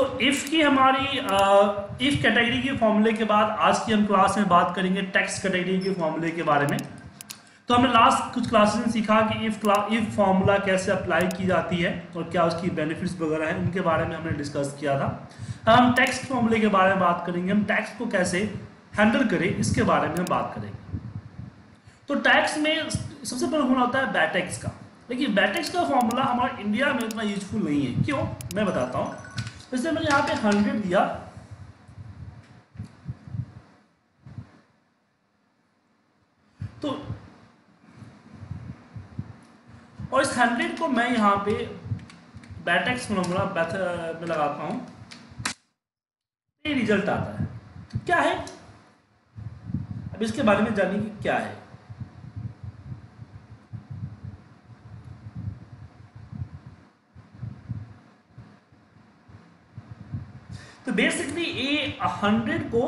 तो इफ़ की हमारी इफ़ कैटेगरी के फॉर्मूले के बाद आज की हम क्लास में बात करेंगे टेक्स्ट कैटेगरी के फॉर्मूले के बारे में। तो हमने लास्ट कुछ क्लासेस में सीखा कि इफ़ इफ़ फॉर्मूला कैसे अप्लाई की जाती है और क्या उसकी बेनिफिट्स वगैरह हैं, उनके बारे में हमने डिस्कस किया था। हम टैक्स फॉर्मूले के बारे में बात करेंगे, हम टैक्स को कैसे हैंडल करें, इसके बारे में हम बात करेंगे। तो टैक्स में सबसे पहले फॉर्मूला होता है बैटेक्स का। लेकिन बैटेक्स का फॉर्मूला हमारे इंडिया में उतना यूजफुल नहीं है। क्यों? मैं बताता हूँ। जैसे मैंने यहाँ पे हंड्रेड दिया। तो और इस हंड्रेड को मैं यहाँ पे बैटेक्स फॉर्मूला में लगाता हूँ। ये रिज़ल्ट आता है। तो क्या है? अब इसके बारे में जानिए कि क्या है। तो बेसिकली ए हंड्रेड को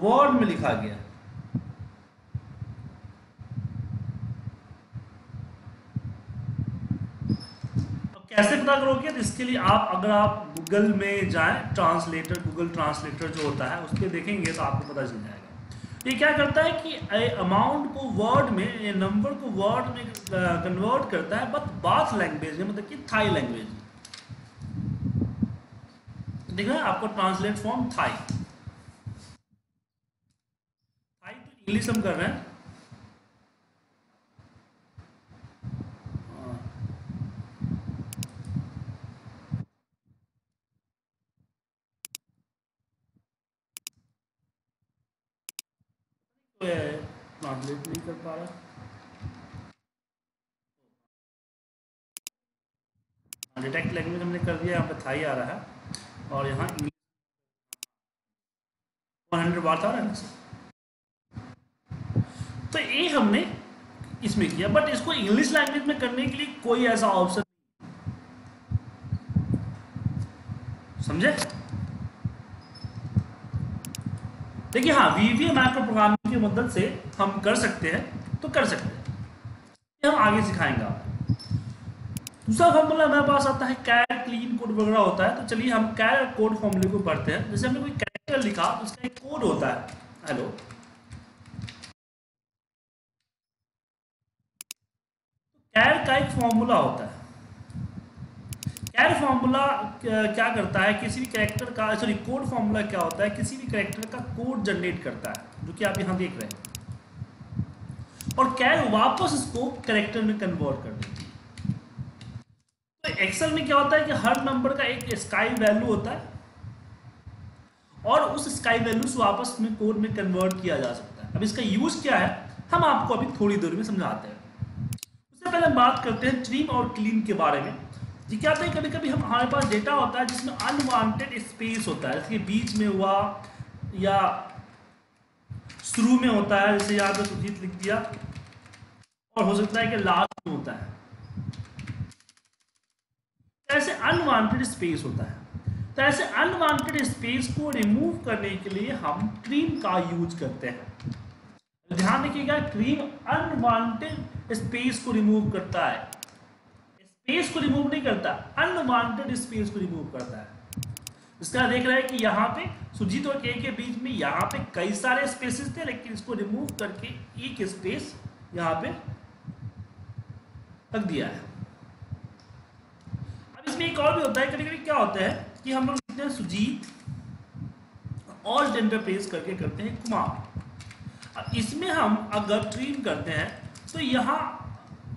वर्ड में लिखा गया। कैसे पता करोगे? तो इसके लिए आप, अगर आप गूगल में जाएँ ट्रांसलेटर गूगल ट्रांसलेटर जो होता है, उसके देखेंगे तो आपको पता चल जाएगा। ये क्या करता है कि अमाउंट को वर्ड में नंबर को वर्ड में कन्वर्ट करता है बट बाथ लैंग्वेज में मतलब कि थाई लैंग्वेज में। देखा है आपको translate from Thai Thai to English हम कर रहे हैं। ट्रांसलेट नहीं कर पा रहा। डिटेक्ट लैंग्वेज हमने कर दिया, यहाँ पे थाई आ रहा है। और यहाँ वन हंड्रेड आ रहा तो ये हमने इसमें किया बट इसको इंग्लिश लैंग्वेज में करने के लिए कोई ऐसा ऑप्शन समझे? देखिए हाँ वीवीए मैक्रो प्रोग्रामिंग की मदद से हम कर सकते हैं तो कर सकते हैं। हम आगे सिखाएँगे आपको। दूसरा फॉर्मूला हमारे पास आता है कैर क्लीन कोड वगैरह होता है तो चलिए हम कैर कोड फॉर्मूले को पढ़ते हैं। जैसे हमने कोई कैरेक्टर लिखा तो उसका एक कोड होता है। हेलो कैर का एक फॉर्मूला होता है। कैर फॉर्मूला क्या करता है? किसी भी कैरेक्टर का सॉरी कोड फॉर्मूला क्या होता है? किसी भी कैरेक्टर का कोड जनरेट करता है, जो कि आप यहाँ देख रहे हैं। और कैर वापस इसको कैरेक्टर में कन्वर्ट कर देती है। एक्सेल में क्या होता है कि हर नंबर का एक स्काई वैल्यू होता है और उस स्काई वैल्यू से वापस में कोड में कन्वर्ट किया जा सकता है। अब इसका यूज़ क्या है? हम आपको अभी थोड़ी देर में समझाते हैं। उससे पहले हम बात करते हैं ट्रीम और क्लीन के बारे में। जी, क्या होता है कभी कभी हम हमारे पास डेटा होता है जिसमें अनवांटेड स्पेस होता है। जैसे बीच में हुआ या शुरू में होता है, जैसे यहाँ पे सुजीत लिख दिया। और हो सकता है कि लास्ट में होता है। ऐसे अनवांटेड स्पेस होता है। तो ऐसे अनवांटेड स्पेस को रिमूव करने के लिए हम क्रीम का यूज़ करते हैं। ध्यान रखिएगा क्रीम अनवांटेड स्पेस को रिमूव करता है। स्पेस को रिमूव नहीं करता अनवांटेड स्पेस को रिमूव करता है। इसका देख रहे हैं कि यहाँ पे सुजीत और के के बीच में यहाँ पे कई सारे स्पेसेस थे, लेकिन इसको रिमूव करके एक स्पेस यहाँ पे रख दिया है। अब इसमें एक और भी होता है कभी कभी क्या होता है कि हम लोग लिखते हैं सुजीत और टेन पे प्रेस करके करते हैं, कुमार। अब इसमें हम अगर ट्रीम करते हैं तो यहाँ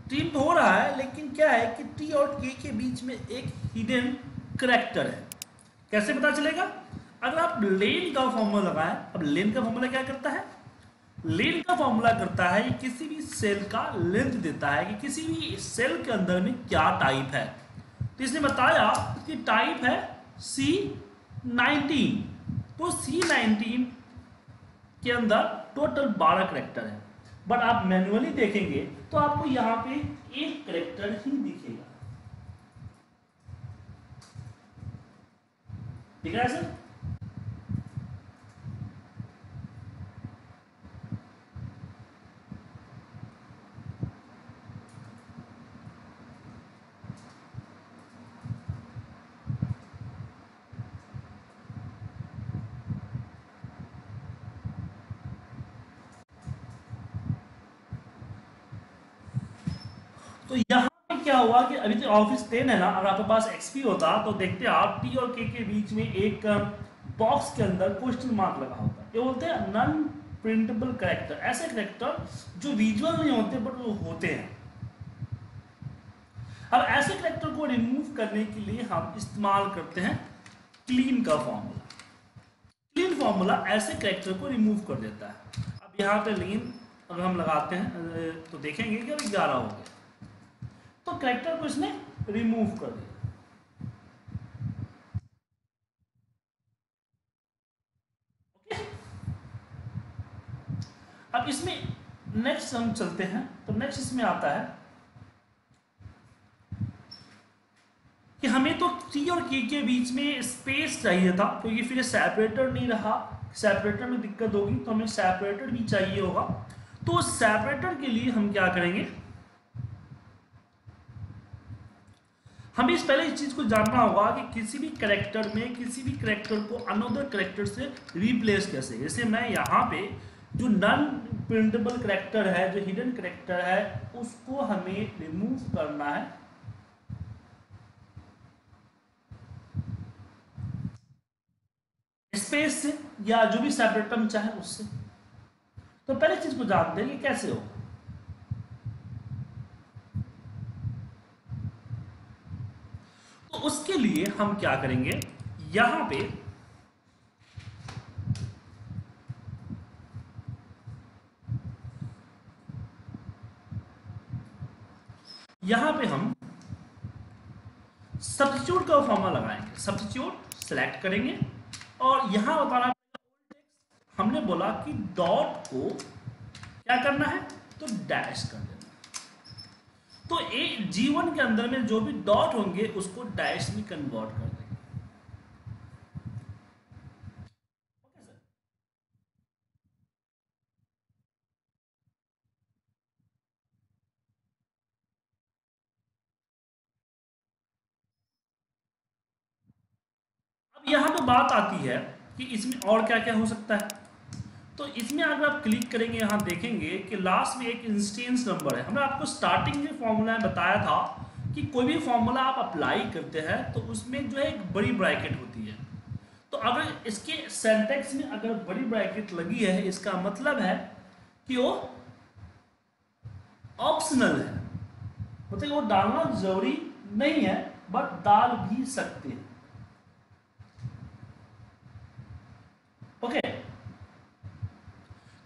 ट्रीम हो रहा है, लेकिन क्या है कि टी और के के बीच में एक हिडन करेक्टर है। कैसे पता चलेगा? अगर आप लेन का फॉर्मूला लगाएँ, अब लेन का फॉर्मूला क्या करता है? लेन का फॉर्मूला करता है किसी भी सेल का लेंथ देता है कि किसी भी सेल के अंदर में क्या टाइप है। तो इसने बताया कि टाइप है सी नाइनटीन तो सी नाइनटीन के अंदर टोटल बारह करेक्टर है। बट आप मैनुअली देखेंगे तो आपको यहाँ पे एक करेक्टर ही दिखेगा। ठीक है सर तो यहाँ पे क्या हुआ कि अभी तो ऑफ़िस टेन है ना? अगर आपके पास एक्सपी होता तो देखते आप टी और के के बीच में एक बॉक्स के अंदर क्वेश्चन मार्क लगा होता। ये बोलते हैं नन प्रिंटेबल करेक्टर ऐसे करेक्टर जो विजुअल नहीं होते बट वो होते हैं। अब ऐसे करेक्टर को रिमूव करने के लिए हम इस्तेमाल करते हैं क्लीन का फॉर्मूला क्लीन फॉर्मूला ऐसे करेक्टर को रिमूव कर देता है। अब यहाँ पे लीन अगर हम लगाते हैं तो देखेंगे कि अभी ग्यारह हो गया। तो करेक्टर को इसने रिमूव कर दिया। अब इसमें नेक्स्ट हम चलते हैं। तो नेक्स्ट इसमें आता है कि हमें तो सी और के के बीच में स्पेस चाहिए था, क्योंकि फिर सेपरेटर नहीं रहा। सेपरेटर में दिक्कत होगी तो हमें सेपरेटर भी चाहिए होगा। तो सेपरेटर के लिए हम क्या करेंगे? हमें इस पहले इस चीज़ को जानना होगा कि किसी भी करेक्टर में, किसी भी करेक्टर को अनदर करेक्टर से रिप्लेस कैसे जैसे मैं यहाँ पे जो नन प्रिंटेबल करेक्टर है, जो हिडन करेक्टर है, उसको हमें रिमूव करना है। स्पेस से या जो भी सेपरेटर में चाहे उससे। तो पहले चीज़ को जानते हैं कि कैसे हो उसके लिए हम क्या करेंगे? यहाँ पे यहाँ पे हम सब्सिट्यूट का फॉर्मा लगाएँगे। सब्सिट्यूट सेलेक्ट करेंगे और यहाँ बताना हमने बोला कि डॉट को क्या करना है? तो डैश कर देना। तो ए, जीवन के अंदर में जो भी डॉट होंगे, उसको डैश में कन्वर्ट कर देंगे। अब यहाँ पे बात आती है कि इसमें और क्या क्या हो सकता है? तो इसमें अगर आप क्लिक करेंगे, यहाँ देखेंगे कि लास्ट में एक इंस्टेंस नंबर है। हमने आपको स्टार्टिंग में फॉर्मूला बताया था कि कोई भी फॉर्मूला आप अप्लाई करते हैं तो उसमें जो है एक बड़ी ब्रैकेट होती है। तो अगर इसके सेंटेक्स में अगर बड़ी ब्रैकेट लगी है, इसका मतलब है कि वो ऑप्शनल है। मतलब वो डालना ज़रूरी नहीं है बट डाल भी सकते हैं। ओके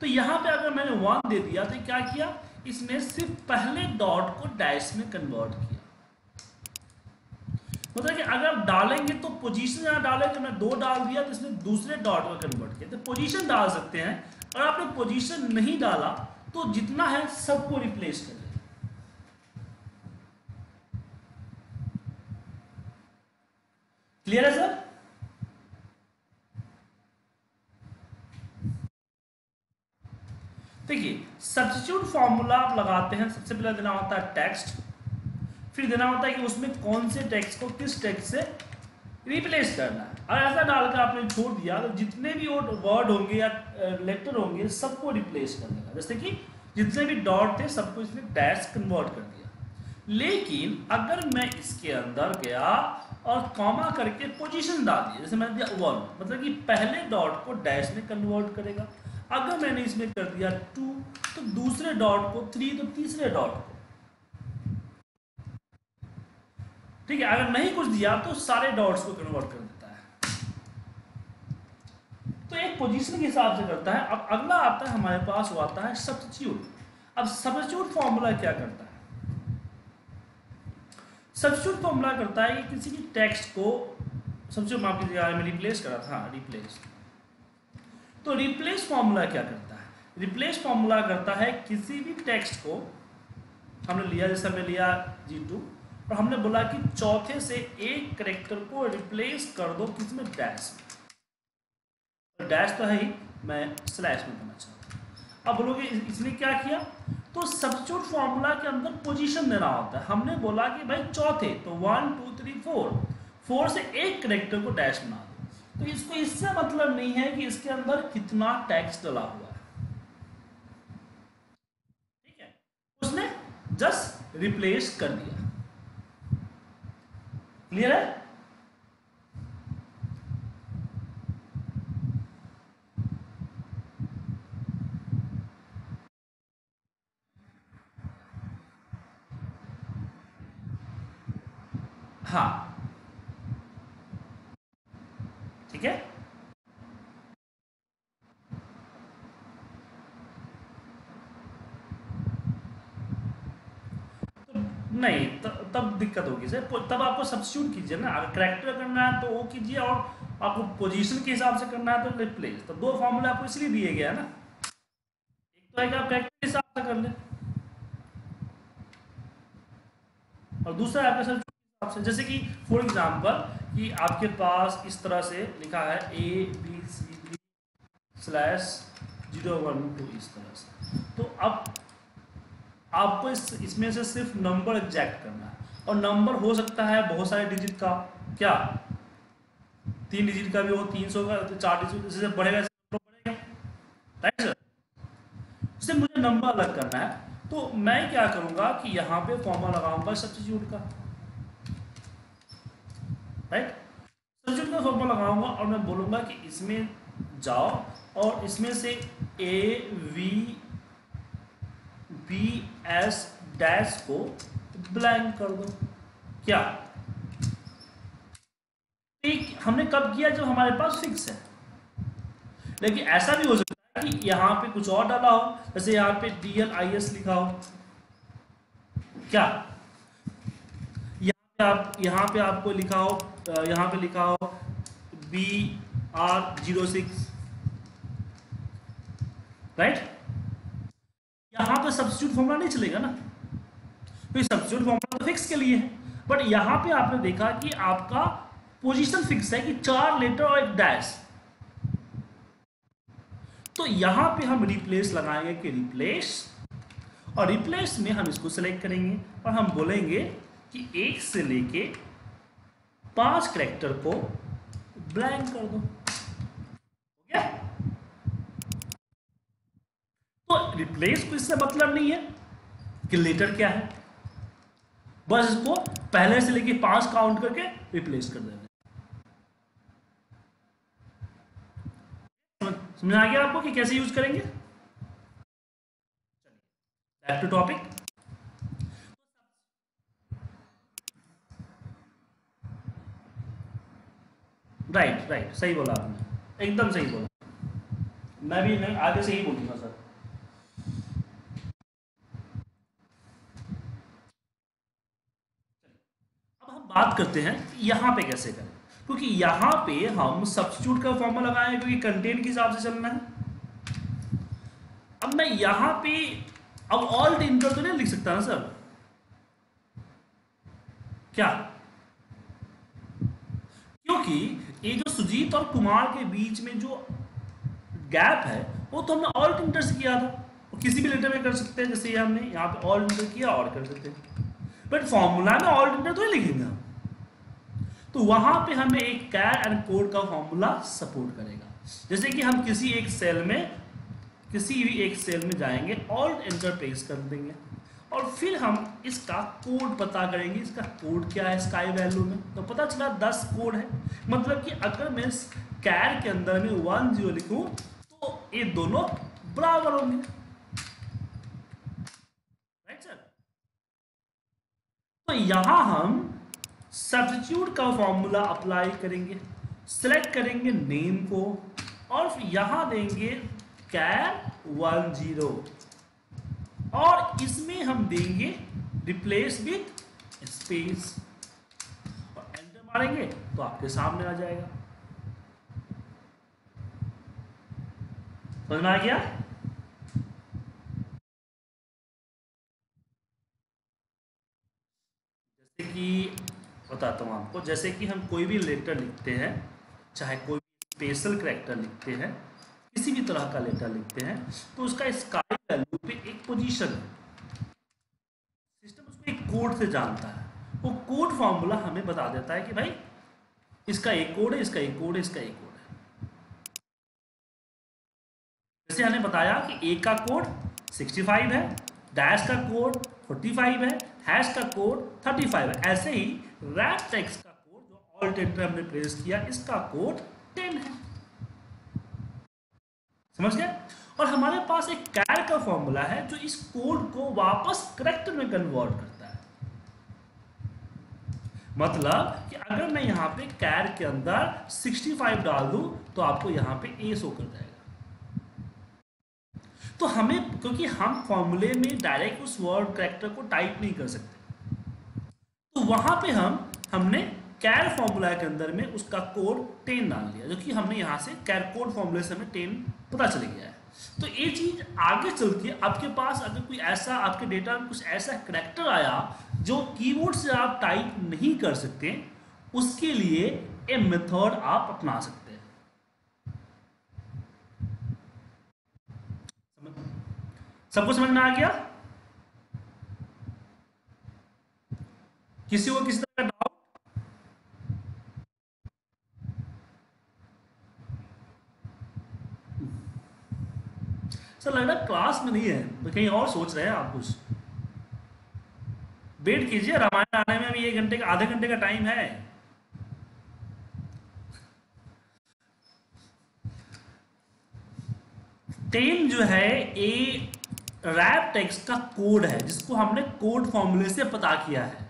तो यहाँ पे अगर मैंने वन दे दिया तो क्या किया? इसमें सिर्फ़ पहले डॉट को डैश में कन्वर्ट किया। मतलब कि अगर डालेंगे तो पोजीशन यहाँ डालेंगे मैं दो डाल दिया तो इसने दूसरे डॉट में कन्वर्ट किया। तो पोजीशन डाल सकते हैं। और आपने पोजीशन नहीं डाला तो जितना है सबको रिप्लेस कर क्लियर है सर देखिए सब्सिट्यूट फॉर्मूला आप लगाते हैं, सबसे पहले देना होता है टेक्स्ट फिर देना होता है कि उसमें कौन से टेक्स्ट को किस टेक्स्ट से रिप्लेस करना है। और ऐसा डालकर आपने छोड़ दिया तो जितने भी वर्ड होंगे या लेटर होंगे, सबको रिप्लेस कर देगा जैसे कि जितने भी डॉट थे, सबको इसमें डैश कन्वर्ट कर दिया। लेकिन अगर मैं इसके अंदर गया और कॉमा करके पोजीशन डाल दिया, जैसे मैंने दिया वन मतलब कि पहले डॉट को डैश में कन्वर्ट करेगा। अगर मैंने इसमें कर दिया टू तो दूसरे डॉट को थ्री तो तीसरे डॉट को। ठीक है, अगर नहीं कुछ दिया तो सारे डॉट्स को कन्वर्ट कर देता है। तो एक पोजीशन के हिसाब से करता है। अब अगला आता है, हमारे पास वो आता है सब्सिट्यूट अब सब्सिट्यूट फॉर्मूला क्या करता है? सब्सिट्यूट फॉर्मूला करता है कि किसी भी टेक्स्ट को सब्सिट्यूट माफ़ कीजिए मैं रिप्लेस करा था रिप्लेस तो रिप्लेस फॉर्मूला क्या करता है? रिप्लेस फॉर्मूला करता है किसी भी टेक्स्ट को, हमने लिया, जैसे हमने लिया जी टू और हमने बोला कि चौथे से एक करेक्टर को रिप्लेस कर दो किसमें डैश में। डैश तो है ही, मैं स्लैश में करना चाहता हूँ। अब बोलोगे इसने क्या किया? तो सब्सिट्यूट फॉर्मूला के अंदर पोजीशन देना होता है। हमने बोला कि भाई चौथे तो one two three four four से एक करेक्टर को डैश बना तो इसको इससे मतलब नहीं है कि इसके अंदर कितना टैक्स डला हुआ है। ठीक है? उसने जस्ट रिप्लेस कर दिया। क्लियर है? हाँ। ठीक है? तो नहीं, त- तब दिक्कत होगी सर। तब आपको सब्सिट्यूट कीजिए ना। अगर करेक्टर करना है तो वो कीजिए और आपको पोजीशन के हिसाब से करना है तो रिप्लेस तो दो फॉर्मूले आपको इसलिए दिए गए ना। एक तो है कि आप करेक्टर के हिसाब से कर लें। और दूसरा आपका सर हिसाब से। जैसे कि फॉर एग्जांपल कि आपके पास इस तरह से लिखा है A B C D slash zero one two इस तरह से। तो अब आपको इस, इसमें से सिर्फ़ नंबर एग्जैक्ट करना है। और नंबर हो सकता है बहुत सारे डिजिट का। क्या? तीन डिजिट का भी हो, तीन सौ का तो चार डिजिट जैसे बढ़ेगा मुझे नंबर अलग करना है। तो मैं क्या करूँगा कि यहाँ पे फॉर्मूला लगाऊँगा सब्सिट्यूट का। राइट का फॉर्मूला लगाऊँगा और मैं बोलूँगा कि इसमें जाओ और इसमें से A V B S dash को ब्लैंक कर दो। क्या? एक हमने कब किया जब हमारे पास फिक्स है? लेकिन ऐसा भी हो सकता है कि यहाँ पे कुछ और डाला हो, जैसे यहाँ पे डी एल आई एस लिखा हो। क्या? यहाँ पे आप, यहाँ पे आपको लिखा हो यहाँ पे लिखा हो B R zero six right यहाँ पे सब्सिट्यूट फॉर्मूला नहीं चलेगा ना? तो सब्सिट्यूट फॉर्मूला तो फिक्स के लिए है। बट यहाँ पे आपने देखा कि आपका पोजीशन फिक्स है कि चार लेटर और एक डैश तो यहाँ पे हम रिप्लेस लगाएँगे कि रिप्लेस और रिप्लेस में हम इसको सेलेक्ट करेंगे और हम बोलेंगे कि एक से लेके पाँच करेक्टर को ब्लैंक कर दो। हो गया? तो रिप्लेस को इससे मतलब नहीं है कि लेटर क्या है। बस इसको पहले से लेके पाँच काउंट करके रिप्लेस कर देना समझ- आ गया आपको कि कैसे यूज़ करेंगे? Back to topic right right सही बोला आपने। एकदम सही बोला। मैं भी नहीं, आगे से ही बोलूँगा, सर। अब हम बात करते हैं यहाँ पे कैसे करें? क्योंकि यहाँ पे हम सब्सिट्यूट का फॉर्मूला लगाए, क्योंकि कंटेंट के हिसाब से चलना है। अब मैं यहाँ पे, अब ऑल इंटर तो नहीं लिख सकता ना, सर। क्या? क्योंकि ये जो सुजीत और कुमार के बीच में जो गैप है, वो तो हमने ऑल इंटर से किया था। वो किसी भी लेटर में कर सकते हैं, जैसे ये हमने यहाँ पे ऑल इंटर किया, और कर सकते हैं। बट फॉर्मूला में ऑल इंटर तो ही लिखेंगे हम। तो वहाँ पे हमें एक कैर एंड कोड का फॉर्मूला सपोर्ट करेगा। जैसे कि हम किसी एक सेल में, किसी भी एक सेल में जाएँगे ऑल एंटर पेस्ट कर देंगे। और फिर हम इसका कोड पता करेंगे, इसका कोड क्या है स्काई वैल्यू में। तो पता चला दस कोड है। मतलब कि अगर मैं कैर के अंदर में वन ज़ीरो लिखूं तो ये दोनों बराबर होंगे। राइट सर तो यहाँ हम सब्सिट्यूट का फॉर्मूला अप्लाई करेंगे सेलेक्ट करेंगे नेम को, और यहाँ देंगे कैर वन ज़ीरो और इसमें हम देंगे रिप्लेस विथ स्पेस और एंटर मारेंगे तो आपके सामने आ जाएगा। समझ में आ गया? जैसे कि बताता हूँ आपको, जैसे कि हम कोई भी लेटर लिखते हैं, चाहे कोई भी स्पेशल करेक्टर लिखते हैं, किसी भी तरह का लेटर लिखते हैं तो उसका स्काई वैल्यू पे पोजीशन सिस्टम उसको एक कोड से जानता है। वो कोड फॉर्मूला हमें बता देता है कि भाई, इसका एक कोड है, इसका एक कोड है, इसका एक कोड है। जैसे हमने बताया कि ए का कोड 65 है डैश का कोड 45 है हैश का कोड 35 है। ऐसे ही रैप टेक्स का कोड जो ऑल टेंटर हमने प्लेस किया, इसका कोड 10 है। समझ गए? और हमारे पास एक कैर का फॉर्मूला है जो इस कोड को वापस करेक्टर में कन्वर्ट करता है। मतलब कि अगर मैं यहाँ पे कैर के अंदर 65 डाल दूँ तो आपको यहाँ पे ए शो कर जाएगा। तो हमें, क्योंकि हम फॉर्मूले में डायरेक्ट उस वर्ड करेक्टर को टाइप नहीं कर सकते। तो वहाँ पे हम, हमने कैर फॉर्मूला के अंदर में उसका कोड टेन डाल दिया, जो कि हमने यहाँ से कैर कोड फॉर्मूले से हमें टेन पता चल गया है। तो ये चीज़ आगे चल के आपके पास अगर कोई ऐसा, आपके डेटा में कुछ ऐसा करेक्टर आया जो कीबोर्ड से आप टाइप नहीं कर सकते, उसके लिए ए मेथड आप अपना सकते हैं। सबको समझ में आ गया? किसी को किसी तरह का डाउट सर, लग रहा क्लास में नहीं है तो कहीं और सोच रहे हैं आप कुछ। वेट कीजिए, रामायण आने में भी एक घंटे का, आधे घंटे का टाइम है। टेन जो है ए रैप टेक्स्ट का कोड है, जिसको हमने कोड फॉर्मूले से पता किया है।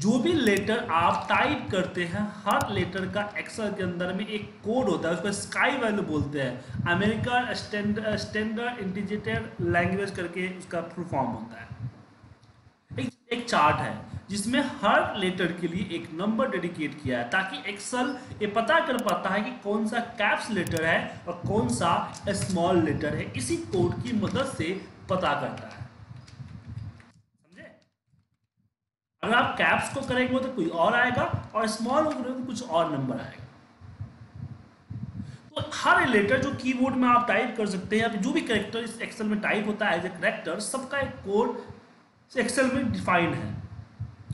जो भी लेटर आप टाइप करते हैं हर लेटर का एक्सल के अंदर में एक कोड होता है उसको स्काई वैल्यू बोलते हैं। अमेरिकन स्टैंडर्ड इंटीजेटेड लैंग्वेज करके उसका फुल फॉर्म होता है। एक, एक चार्ट है जिसमें हर लेटर के लिए एक नंबर डेडिकेट किया है ताकि एक्सल ये पता कर पाता है कि कौन सा कैप्स लेटर है और कौन सा स्मॉल लेटर है। इसी कोड की मदद से पता करता है। अगर आप कैप्स को करेंगे तो कोई और आएगा और स्मॉल को करेंगे तो कुछ और नंबर आएगा। तो हर लेटर जो कीबोर्ड में आप टाइप कर सकते हैं जो भी करेक्टर इस एक्सेल में टाइप होता है एज ए करेक्टर सबका एक कोड एक्सेल में डिफाइंड है।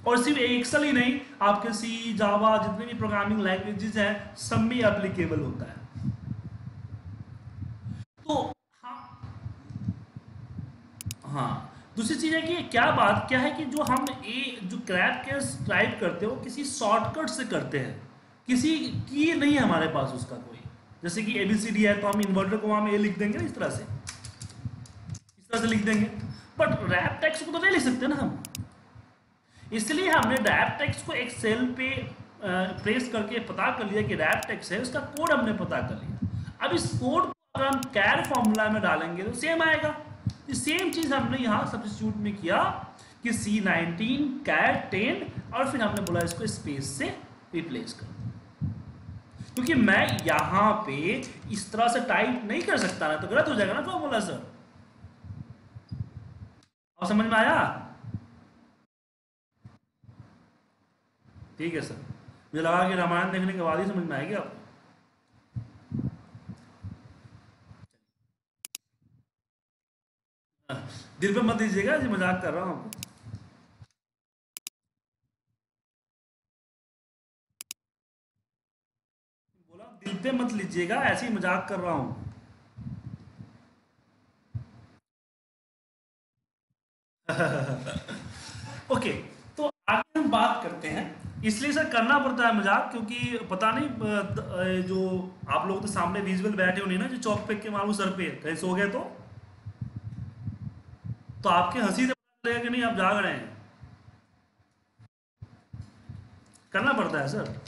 और सिर्फ़ एक्सेल ही नहीं, आपके सी जावा जितने भी प्रोग्रामिंग लैंग्वेजेस हैं, सब में एप्लीकेबल होता है। तो हाँ हाँ। दूसरी चीज़ है कि क्या बात, क्या है कि जो हम ए, जो क्रैप के टाइप करते हैं, वो किसी शॉर्टकट से करते हैं। किसी की नहीं है हमारे पास उसका कोई। जैसे कि ए बी सी डी है तो हम इन्वर्टर को वहाँ ए लिख देंगे इस तरह से। इस तरह से लिख देंगे। बट रैप टैक्स को तो नहीं लिख सकते ना हम। इसलिए हमने रैप टैक्स को एक सेल पे प्रेस करके पता कर लिया कि रैप टैक्स है, उसका कोड हमने पता कर लिया। अब इस कोड को अगर हम कैर फॉर्मूला में डालेंगे तो सेम आएगा। सेम चीज़ हमने यहाँ सब्सिट्यूट में किया कि सी नाइनटीन कैट टेन और फिर हमने बोला इसको स्पेस से रिप्लेस कर क्योंकि मैं यहाँ पे इस तरह से टाइप नहीं कर सकता ना तो गलत हो जाएगा ना फॉर्मूला सर और समझ में आया? ठीक है सर मुझे लगा कि रामायण देखने के बाद ही समझ में आएगी आपको। दिल पे मत दीजिएगा, जी मज़ाक कर रहा हूँ। बोला, दिल पे मत लीजिएगा, ऐसे ही मज़ाक कर रहा हूँ। ओके तो आगे हम बात करते हैं। इसलिए सर करना पड़ता है मज़ाक, क्योंकि पता नहीं जो आप लोग तो सामने विजुअल बैठे हो नहीं ना, जो चौक पे के मालूम सर पे, कहीं सो गए तो? तो आपके हँसी से पता कि नहीं, आप जाग रहे हैं। करना पड़ता है, सर।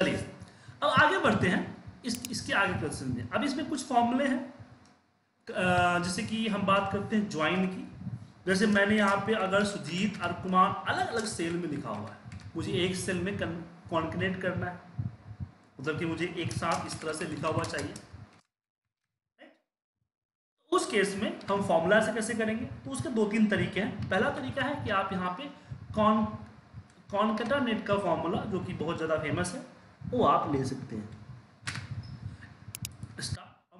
चलिए, अब आगे बढ़ते हैं। इस, इसके आगे क्वेश्चन में। अब इसमें कुछ फॉर्मूले हैं। जैसे कि हम बात करते हैं ज्वाइन की। जैसे मैंने यहाँ पे अगर सुजीत और कुमार अलग अलग सेल में लिखा हुआ है, मुझे एक सेल में कॉन्कनेट करना है। मतलब कि मुझे एक साथ इस तरह से लिखा हुआ चाहिए। उस केस में हम फॉर्मूला से कैसे करेंगे? तो उसके दो तीन तरीके हैं। पहला तरीका है कि आप यहाँ पे कॉन कॉनकटा नेट का फॉर्मूला जो कि बहुत ज़्यादा फ़ेमस है, वो आप ले सकते हैं।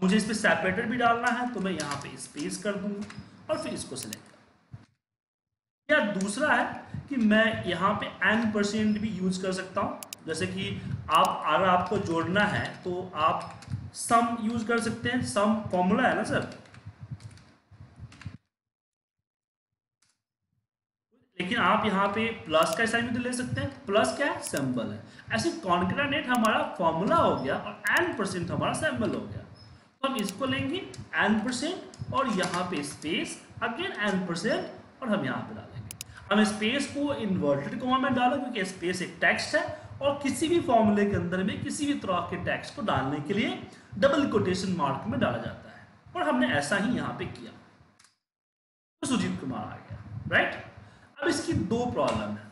मुझे इस पर सेपरेटर भी डालना है तो मैं यहाँ पे स्पेस कर दूँगा और फिर इसको सिलेक्ट कर या दूसरा है कि मैं यहाँ पे एन परसेंट भी यूज़ कर सकता हूँ। जैसे कि आप, अगर आपको जोड़ना है तो आप सम यूज़ कर सकते हैं। सम फॉर्मूला है ना सर लेकिन आप यहाँ पे प्लस का साइन भी ले सकते हैं। प्लस क्या है? सैम्बल है। ऐसे कॉन्क्रेनेट हमारा फॉर्मूला हो गया और एन परसेंट हमारा सैम्बल हो गया। तो हम इसको लेंगे एन परसेंट और यहाँ पे स्पेस अगेन एन परसेंट और हम यहाँ पे डालेंगे। हम स्पेस को इन्वर्टेड कोमा में डालें क्योंकि स्पेस एक टेक्स्ट है और किसी भी फॉर्मूले के अंदर में किसी भी तरह के टेक्स्ट को डालने के लिए डबल कोटेशन मार्क में डाला जाता है। और हमने ऐसा ही यहाँ पे किया। तो सुजीत कुमार आ गया। राइट अब इसकी दो प्रॉब्लम है।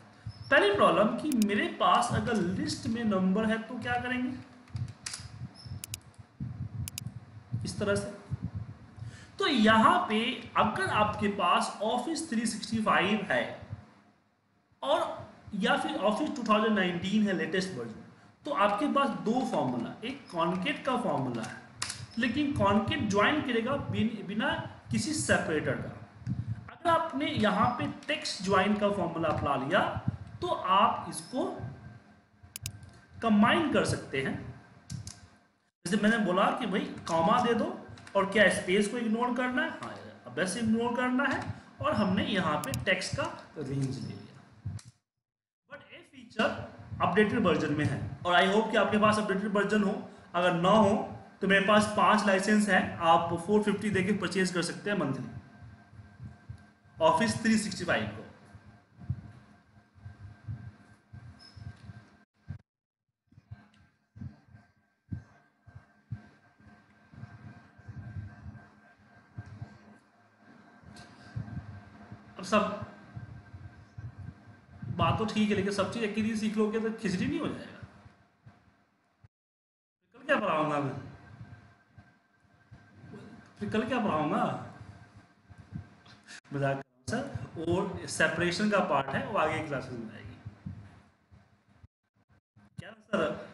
पहली प्रॉब्लम कि मेरे पास अगर लिस्ट में नंबर है तो क्या करेंगे? इस तरह से। तो यहाँ पे अगर आपके पास ऑफ़िस 365 है और या फिर ऑफ़िस 2019 है लेटेस्ट वर्जन तो आपके पास दो फॉर्मूला एक कॉन्केट का फॉर्मूला है। लेकिन कॉन्केट ज्वाइन करेगा बिना किसी सेपरेटर का। आपने यहाँ पे टेक्स्ट ज्वाइन का फॉर्मूला अपना लिया तो आप इसको कंबाइन कर सकते हैं। जैसे मैंने बोला कि भाई कॉमा दे दो, और क्या स्पेस को इग्नोर करना है? हाँ बस इग्नोर करना है, और हमने यहाँ पे टेक्स्ट का रेंज ले लिया। बट ये फीचर अपडेटेड वर्जन में है, और आई होप कि आपके पास अपडेटेड वर्जन हो। अगर ना हो तो मेरे पास पाँच लाइसेंस है, आप 450 देके परचेज कर सकते हैं मंथली ऑफ़िस 365 को। अब सब बात तो ठीक है, लेकिन सब चीज़ एक ही चीज़ सीख लोगे तो खिचड़ी नहीं हो जाएगा। कल क्या पढ़ाऊँगा मैं? फिर कल क्या पढ़ाऊँगा? मज़ाक और सेपरेशन का पार्ट है, वो आगे क्लासेस में आएगी। क्या सर?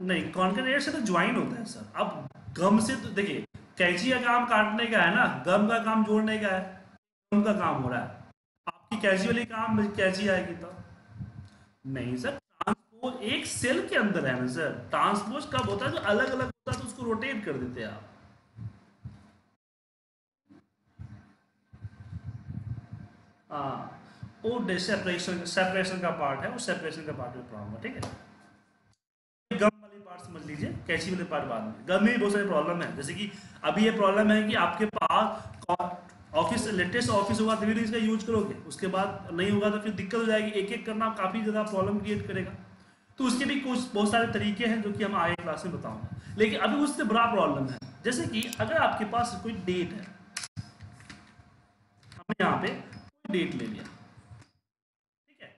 नहीं कॉन्करेट से तो ज्वाइन होता है सर। अब गम से तो देखिए, कैची का काम काटने का है ना? गम का काम जोड़ने का है। गम का काम हो रहा है। आपकी कैजुअली काम कैची आएगी तो। नहीं सर ट्रांसपोज एक सेल के अंदर है ना सर। ट्रांसपोज कब होता है? जो अलग अलग होता है तो उसको रोटेट कर देते हैं आप। वो सेपरेशन सेपरेशन का पार्ट है वो सेपरेशन का पार्ट में पढ़ाऊँगा ठीक है? गम वाली पार्ट समझ लीजिए, कैची वाले पार्ट बाद में। गम में भी बहुत सारे प्रॉब्लम है। जैसे कि अभी ये प्रॉब्लम है कि आपके पास ऑफ़िस लेटेस्ट ऑफ़िस होगा, तभी तो इसका यूज़ करोगे। उसके बाद नहीं होगा तो फिर दिक्कत हो जाएगी। एक एक करना काफ़ी ज़्यादा प्रॉब्लम क्रिएट करेगा। तो उसके भी कुछ बहुत सारे तरीके हैं जो कि हम आगे क्लास में बताऊँगा। लेकिन अभी उससे बड़ा प्रॉब्लम है। जैसे कि अगर आपके पास कोई डेट है हमने यहाँ पे डेट ले लिया। ठीक है?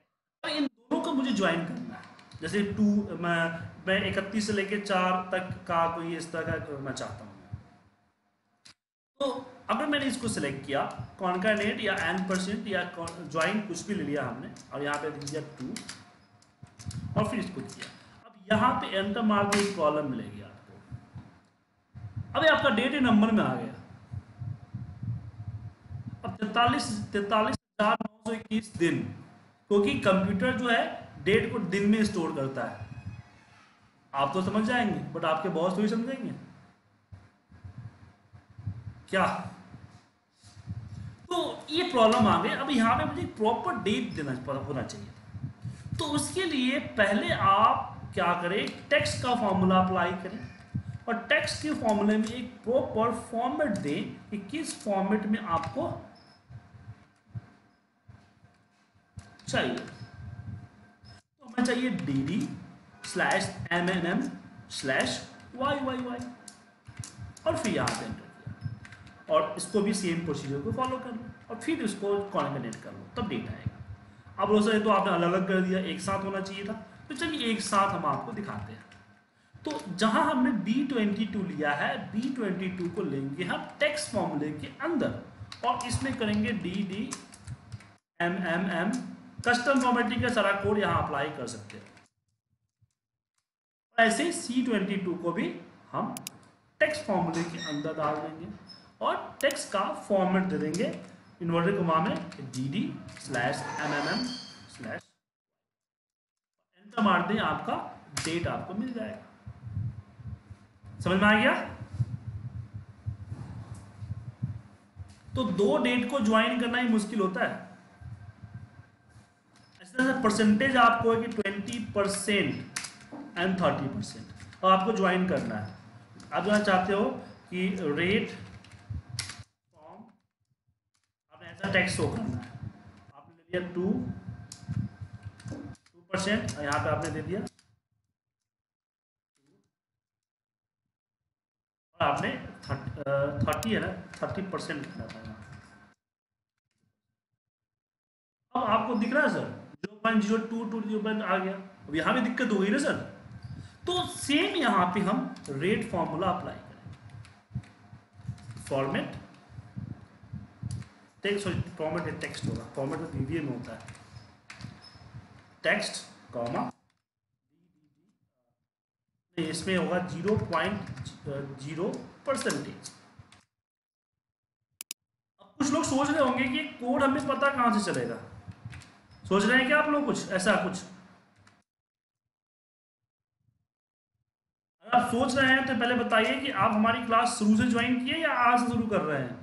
और इन दोनों को मुझे ज्वाइन करना है। जैसे टू मैं मैं इकतीस से लेके चार तक का कोई इस तरह का करना चाहता हूँ। तो अगर मैंने इसको सिलेक्ट किया कॉन्कानेट या एन परसेंट या ज्वाइन कुछ भी ले लिया हमने, और यहाँ पे दिख दिया टू और फिर इसको किया। अब यहाँ पे मार के एक कॉलम मिलेगी आपको। अब आपका डेट नंबर में आ गया। अब तैतालीस तैतालीस हज़ार नौ सौ इक्कीस दिन, क्योंकि कंप्यूटर जो है, डेट को दिन में स्टोर करता है। आप तो समझ जाएँगे बट आपके बॉस तो ही समझेंगे। क्या? तो ये प्रॉब्लम आ गई अब यहाँ पे मुझे प्रॉपर डेट देना, होना चाहिए तो उसके लिए पहले आप क्या करें टेक्स्ट का फॉर्मूला अप्लाई करें। और टेक्स्ट के फॉर्मूले में एक प्रॉपर फॉर्मेट दें कि किस फॉर्मेट में आपको चाहिए। तो हमें चाहिए D D slash M N M slash Y Y Y और फिर यहाँ पे एंटर किया। और इसको भी सेम प्रोसीजर को फॉलो कर लो। और फिर इसको कॉन्कनेट कर लो। तब डेटा आएगा। अब रोज़ तो आपने अलग अलग कर दिया। एक साथ होना चाहिए था। तो चलिए एक साथ हम आपको दिखाते हैं। तो जहाँ हमने बी ट्वेंटी टू लिया है बी ट्वेंटी टू को लेंगे हम टेक्स्ट फॉर्मूले के अंदर। और इसमें करेंगे D D M M M custom formatting का सारा कोड यहाँ अप्लाई कर सकते हैं। ऐसे सी ट्वेंटी टू को भी हम टेक्स्ट फॉर्मूले के अंदर डाल देंगे और टेक्स्ट का फॉर्मेट दे देंगे इन्वर्टर कॉमा में D D slash M M M slash enter मार दें, आपका डेट आपको मिल जाएगा। समझ में आ गया? तो दो डेट को ज्वाइन करना ही मुश्किल होता है। परसेंटेज आपको है कि twenty percent and thirty percent और आपको ज्वाइन करना है। आप जो चाहते हो कि रेट फॉर्म आपने ऐसा टैक्स शो करना है। आपने ले लिया टू टू परसेंट और यहाँ पे आपने दे दिया और आपने थर्टी है ना थर्टी परसेंट लिखना था। अब आपको दिख रहा है sir zero point zero two two zero point आ गया। अब यहाँ भी दिक्कत हो गई ना सर? तो सेम यहाँ पे हम रेट फॉर्मूला अप्लाई करें। फॉर्मेट सॉरी फॉर्मेट टेक्स्ट होगा। फॉर्मेट तो डीडीए में होता है। टेक्स्ट कॉमा इसमें होगा ज़ीरो पॉइंट ज़ीरो परसेंटेज अब कुछ लोग सोच रहे होंगे कि कोड हमें पता कहाँ से चलेगा। सोच रहे हैं क्या आप लोग कुछ? ऐसा कुछ? अगर आप सोच रहे हैं तो पहले बताइए कि आप हमारी क्लास शुरू से ज्वाइन किए या आज से शुरू कर रहे हैं?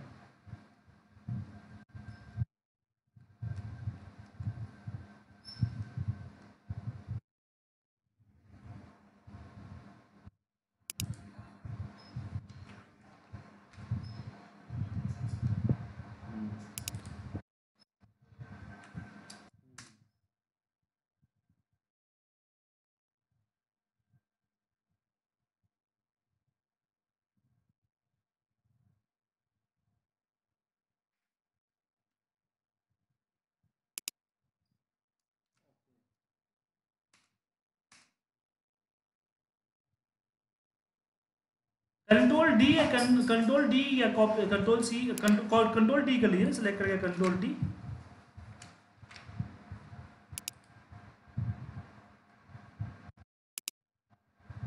कंट्रोल डी या कंट्रोल डी या कंट्रोल सी कंट्रोल डी कर लीजिए सिलेक्ट करके कंट्रोल डी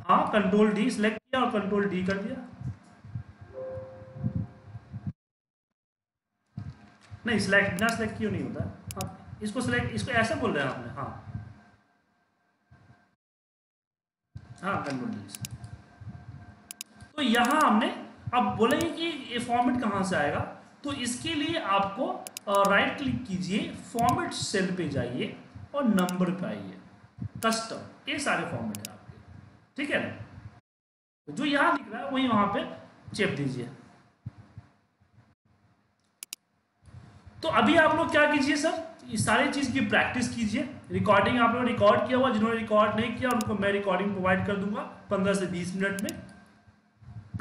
हाँ कंट्रोल डी सिलेक्ट किया और कंट्रोल डी कर दिया। नहीं सिलेक्ट बिना सिलेक्ट क्यों नहीं होता? हाँ इसको सिलेक्ट इसको ऐसे बोल रहे हैं आपने हाँ। हाँ कंट्रोल डी तो यहाँ हमने अब बोलेंगे कि ये फॉर्मेट कहाँ से आएगा? तो इसके लिए आपको राइट क्लिक कीजिए फॉर्मेट सेल पे जाइए और नंबर पे आइए। कस्टम ये सारे फॉर्मेट है आपके। ठीक है ना? जो यहाँ दिख रहा है, वही वहाँ पे चेप दीजिए। तो अभी आप लोग क्या कीजिए सर? इस सारी चीज़ की प्रैक्टिस कीजिए। रिकॉर्डिंग आप लोग रिकॉर्ड किया हुआ, जिन्होंने रिकॉर्ड नहीं किया, उनको मैं रिकॉर्डिंग प्रोवाइड कर दूँगा पंद्रह से बीस मिनट में।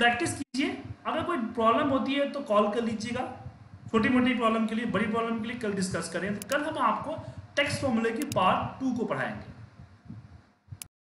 प्रैक्टिस कीजिए। अगर कोई प्रॉब्लम होती है तो कॉल कर लीजिएगा। छोटी मोटी प्रॉब्लम के लिए, बड़ी प्रॉब्लम के लिए कल डिस्कस करें। तो कल हम आपको टेक्स्ट फॉर्मूले की पार्ट टू को पढ़ाएँगे।